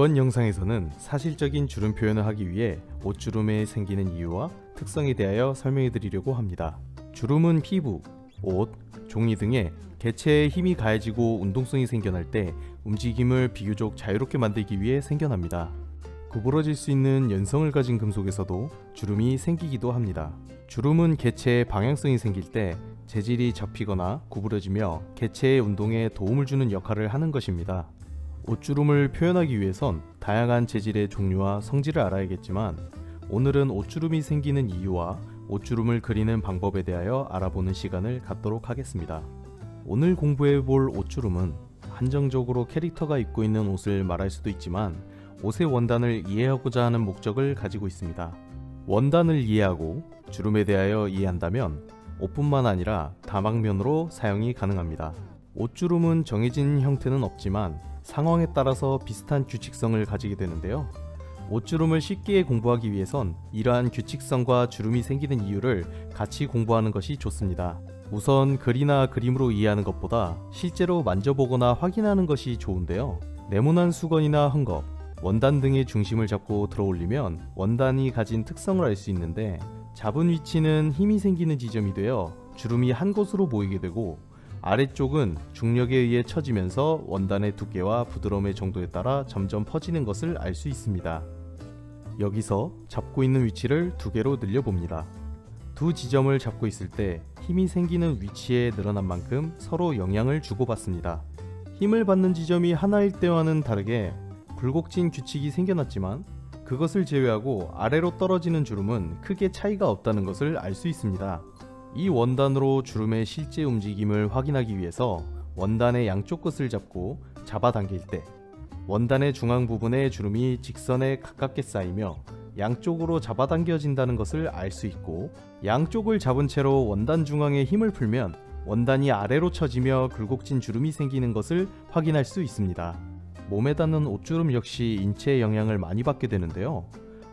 이번 영상에서는 사실적인 주름 표현을 하기 위해 옷주름에 생기는 이유와 특성에 대하여 설명해 드리려고 합니다. 주름은 피부, 옷, 종이 등의 개체에 힘이 가해지고 운동성이 생겨날 때 움직임을 비교적 자유롭게 만들기 위해 생겨납니다. 구부러질 수 있는 연성을 가진 금속에서도 주름이 생기기도 합니다. 주름은 개체의 방향성이 생길 때 재질이 접히거나 구부러지며 개체의 운동에 도움을 주는 역할을 하는 것입니다. 옷주름을 표현하기 위해선 다양한 재질의 종류와 성질을 알아야겠지만 오늘은 옷주름이 생기는 이유와 옷주름을 그리는 방법에 대하여 알아보는 시간을 갖도록 하겠습니다. 오늘 공부해 볼 옷주름은 한정적으로 캐릭터가 입고 있는 옷을 말할 수도 있지만 옷의 원단을 이해하고자 하는 목적을 가지고 있습니다. 원단을 이해하고 주름에 대하여 이해한다면 옷뿐만 아니라 다방면으로 사용이 가능합니다. 옷주름은 정해진 형태는 없지만 상황에 따라서 비슷한 규칙성을 가지게 되는데요. 옷주름을 쉽게 공부하기 위해선 이러한 규칙성과 주름이 생기는 이유를 같이 공부하는 것이 좋습니다. 우선 글이나 그림으로 이해하는 것보다 실제로 만져보거나 확인하는 것이 좋은데요. 네모난 수건이나 헝겊, 원단 등의 중심을 잡고 들어올리면 원단이 가진 특성을 알 수 있는데 잡은 위치는 힘이 생기는 지점이 되어 주름이 한 곳으로 모이게 되고 아래쪽은 중력에 의해 처지면서 원단의 두께와 부드러움의 정도에 따라 점점 퍼지는 것을 알 수 있습니다. 여기서 잡고 있는 위치를 두 개로 늘려봅니다. 두 지점을 잡고 있을 때 힘이 생기는 위치에 늘어난 만큼 서로 영향을 주고받습니다. 힘을 받는 지점이 하나일 때와는 다르게 굴곡진 규칙이 생겨났지만 그것을 제외하고 아래로 떨어지는 주름은 크게 차이가 없다는 것을 알 수 있습니다. 이 원단으로 주름의 실제 움직임을 확인하기 위해서 원단의 양쪽 끝을 잡고 잡아당길 때 원단의 중앙 부분에 주름이 직선에 가깝게 쌓이며 양쪽으로 잡아당겨진다는 것을 알 수 있고 양쪽을 잡은 채로 원단 중앙에 힘을 풀면 원단이 아래로 처지며 굴곡진 주름이 생기는 것을 확인할 수 있습니다. 몸에 닿는 옷주름 역시 인체의 영향을 많이 받게 되는데요.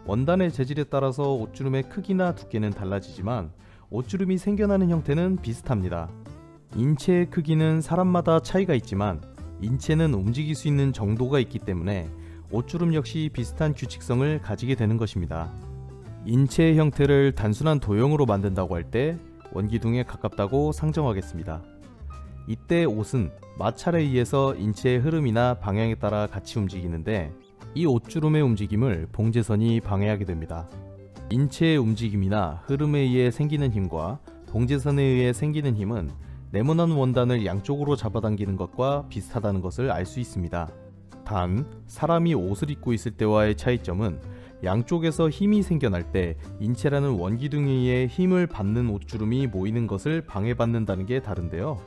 원단의 재질에 따라서 옷주름의 크기나 두께는 달라지지만 옷주름이 생겨나는 형태는 비슷합니다. 인체의 크기는 사람마다 차이가 있지만 인체는 움직일 수 있는 정도가 있기 때문에 옷주름 역시 비슷한 규칙성을 가지게 되는 것입니다. 인체의 형태를 단순한 도형으로 만든다고 할 때 원기둥에 가깝다고 상정하겠습니다. 이때 옷은 마찰에 의해서 인체의 흐름이나 방향에 따라 같이 움직이는데 이 옷주름의 움직임을 봉제선이 방해하게 됩니다. 인체의 움직임이나 흐름에 의해 생기는 힘과 봉제선에 의해 생기는 힘은 네모난 원단을 양쪽으로 잡아당기는 것과 비슷하다는 것을 알 수 있습니다. 단, 사람이 옷을 입고 있을 때와의 차이점은 양쪽에서 힘이 생겨날 때 인체라는 원기둥에 의해 힘을 받는 옷주름이 모이는 것을 방해받는다는 게 다른데요.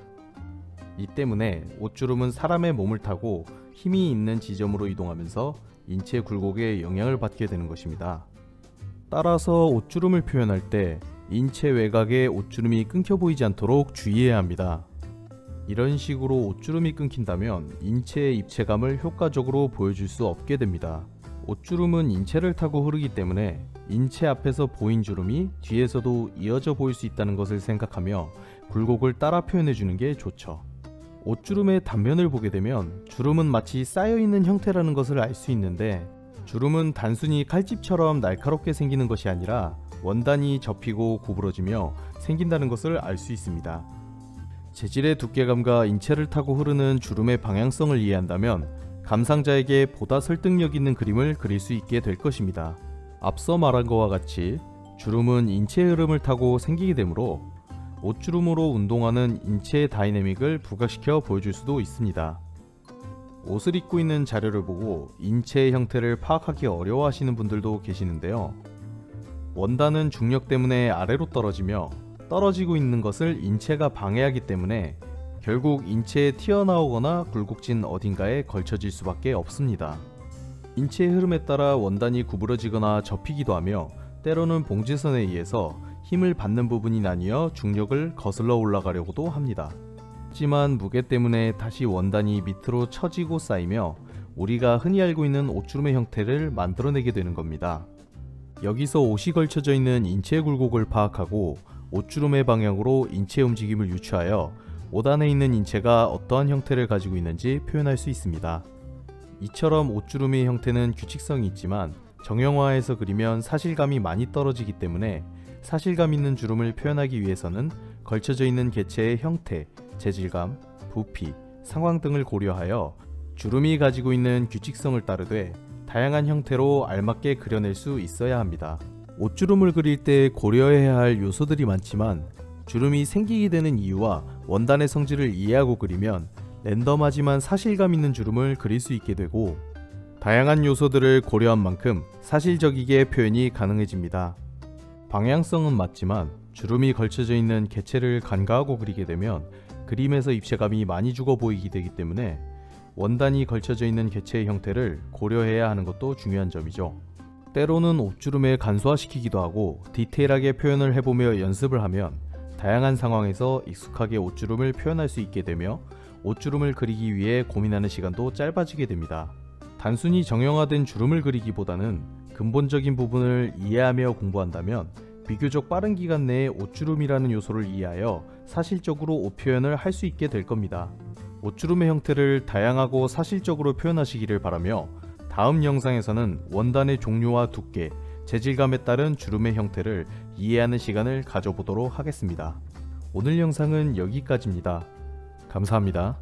이 때문에 옷주름은 사람의 몸을 타고 힘이 있는 지점으로 이동하면서 인체 굴곡에 영향을 받게 되는 것입니다. 따라서 옷주름을 표현할 때 인체 외곽에 옷주름이 끊겨 보이지 않도록 주의해야 합니다. 이런 식으로 옷주름이 끊긴다면 인체의 입체감을 효과적으로 보여줄 수 없게 됩니다. 옷주름은 인체를 타고 흐르기 때문에 인체 앞에서 보인 주름이 뒤에서도 이어져 보일 수 있다는 것을 생각하며 굴곡을 따라 표현해주는 게 좋죠. 옷주름의 단면을 보게 되면 주름은 마치 쌓여있는 형태라는 것을 알 수 있는데 주름은 단순히 칼집처럼 날카롭게 생기는 것이 아니라 원단이 접히고 구부러지며 생긴다는 것을 알 수 있습니다. 재질의 두께감과 인체를 타고 흐르는 주름의 방향성을 이해한다면 감상자에게 보다 설득력 있는 그림을 그릴 수 있게 될 것입니다. 앞서 말한 것과 같이 주름은 인체의 흐름을 타고 생기게 되므로 옷주름으로 운동하는 인체의 다이내믹을 부각시켜 보여줄 수도 있습니다. 옷을 입고 있는 자료를 보고 인체의 형태를 파악하기 어려워하시는 분들도 계시는데요. 원단은 중력 때문에 아래로 떨어지며 떨어지고 있는 것을 인체가 방해하기 때문에 결국 인체에 튀어나오거나 굴곡진 어딘가에 걸쳐질 수밖에 없습니다. 인체의 흐름에 따라 원단이 구부러지거나 접히기도 하며 때로는 봉제선에 의해서 힘을 받는 부분이 나뉘어 중력을 거슬러 올라가려고도 합니다. 하지만 무게 때문에 다시 원단이 밑으로 처지고 쌓이며 우리가 흔히 알고 있는 옷주름의 형태를 만들어내게 되는 겁니다. 여기서 옷이 걸쳐져 있는 인체 굴곡을 파악하고 옷주름의 방향으로 인체 움직임을 유추하여 옷 안에 있는 인체가 어떠한 형태를 가지고 있는지 표현할 수 있습니다. 이처럼 옷주름의 형태는 규칙성이 있지만 정형화해서 그리면 사실감이 많이 떨어지기 때문에 사실감 있는 주름을 표현하기 위해서는 걸쳐져 있는 개체의 형태, 재질감, 부피, 상황 등을 고려하여 주름이 가지고 있는 규칙성을 따르되 다양한 형태로 알맞게 그려낼 수 있어야 합니다. 옷주름을 그릴 때 고려해야 할 요소들이 많지만 주름이 생기게 되는 이유와 원단의 성질을 이해하고 그리면 랜덤하지만 사실감 있는 주름을 그릴 수 있게 되고 다양한 요소들을 고려한 만큼 사실적이게 표현이 가능해집니다. 방향성은 맞지만 주름이 걸쳐져 있는 개체를 간과하고 그리게 되면 그림에서 입체감이 많이 죽어 보이게 되기 때문에 원단이 걸쳐져 있는 개체의 형태를 고려해야 하는 것도 중요한 점이죠. 때로는 옷주름을 간소화시키기도 하고 디테일하게 표현을 해보며 연습을 하면 다양한 상황에서 익숙하게 옷주름을 표현할 수 있게 되며 옷주름을 그리기 위해 고민하는 시간도 짧아지게 됩니다. 단순히 정형화된 주름을 그리기보다는 근본적인 부분을 이해하며 공부한다면 비교적 빠른 기간 내에 옷주름이라는 요소를 이해하여 사실적으로 옷 표현을 할 수 있게 될 겁니다. 옷주름의 형태를 다양하고 사실적으로 표현하시기를 바라며 다음 영상에서는 원단의 종류와 두께, 재질감에 따른 주름의 형태를 이해하는 시간을 가져보도록 하겠습니다. 오늘 영상은 여기까지입니다. 감사합니다.